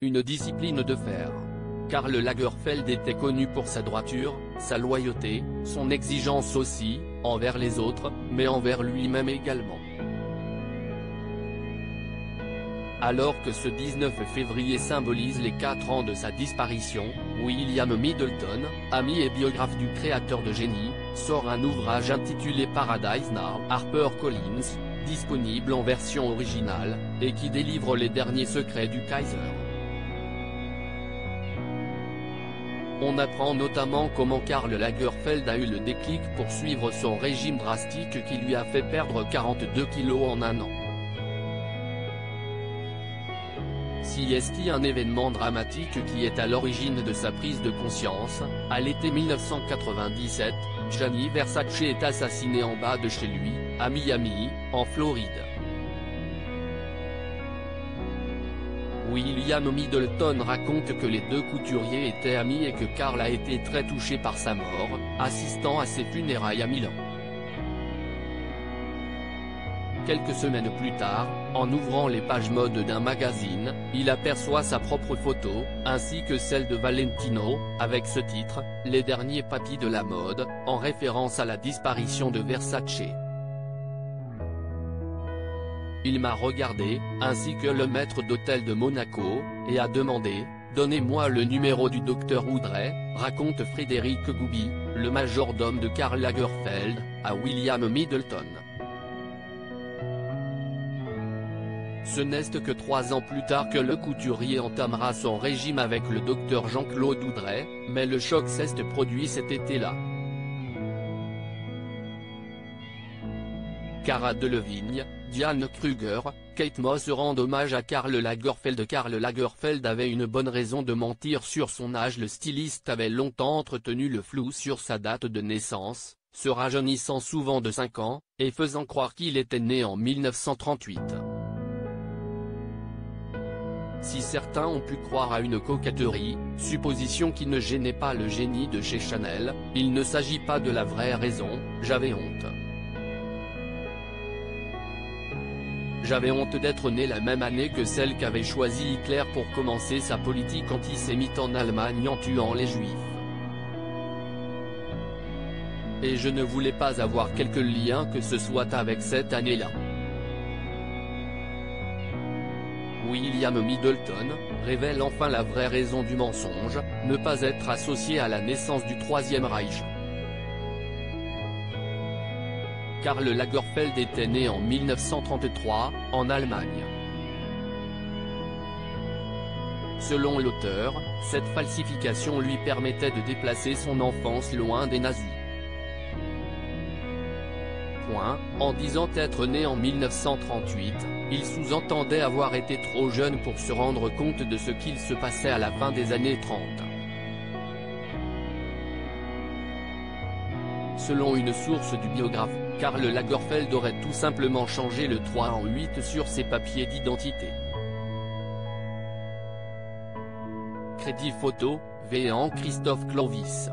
une discipline de fer. Karl Lagerfeld était connu pour sa droiture, sa loyauté, son exigence aussi, envers les autres, mais envers lui-même également. Alors que ce 19 février symbolise les 4 ans de sa disparition, William Middleton, ami et biographe du créateur de génie, sort un ouvrage intitulé Paradise Now HarperCollins, disponible en version originale, et qui délivre les derniers secrets du Kaiser. On apprend notamment comment Karl Lagerfeld a eu le déclic pour suivre son régime drastique qui lui a fait perdre 42 kilos en un an. Si est un événement dramatique qui est à l'origine de sa prise de conscience, à l'été 1997, Gianni Versace est assassiné en bas de chez lui, à Miami, en Floride. William Middleton raconte que les deux couturiers étaient amis et que Karl a été très touché par sa mort, assistant à ses funérailles à Milan. Quelques semaines plus tard, en ouvrant les pages mode d'un magazine, il aperçoit sa propre photo, ainsi que celle de Valentino, avec ce titre, Les derniers papis de la mode, en référence à la disparition de Versace. Il m'a regardé, ainsi que le maître d'hôtel de Monaco, et a demandé, Donnez-moi le numéro du docteur Oudray, raconte Frédéric Goubi, le majordome de Karl Lagerfeld, à William Middleton. Ce n'est que trois ans plus tard que le couturier entamera son régime avec le docteur Jean-Claude Oudray, mais le choc s'est produit cet été-là. Cara Diane Kruger, Kate Moss rendent hommage à Karl Lagerfeld. Karl Lagerfeld avait une bonne raison de mentir sur son âge. Le styliste avait longtemps entretenu le flou sur sa date de naissance, se rajeunissant souvent de 5 ans, et faisant croire qu'il était né en 1938. Si certains ont pu croire à une coquetterie, supposition qui ne gênait pas le génie de chez Chanel, il ne s'agit pas de la vraie raison, j'avais honte. J'avais honte d'être né la même année que celle qu'avait choisi Hitler pour commencer sa politique antisémite en Allemagne en tuant les Juifs. Et je ne voulais pas avoir quelque lien que ce soit avec cette année-là. William Middleton, révèle enfin la vraie raison du mensonge, ne pas être associé à la naissance du Troisième Reich. Karl Lagerfeld était né en 1933, en Allemagne. Selon l'auteur, cette falsification lui permettait de déplacer son enfance loin des nazis. En disant être né en 1938, il sous-entendait avoir été trop jeune pour se rendre compte de ce qu'il se passait à la fin des années 30. Selon une source du biographe, Karl Lagerfeld aurait tout simplement changé le 3 en 8 sur ses papiers d'identité. Crédit photo, Véan Christophe Clovis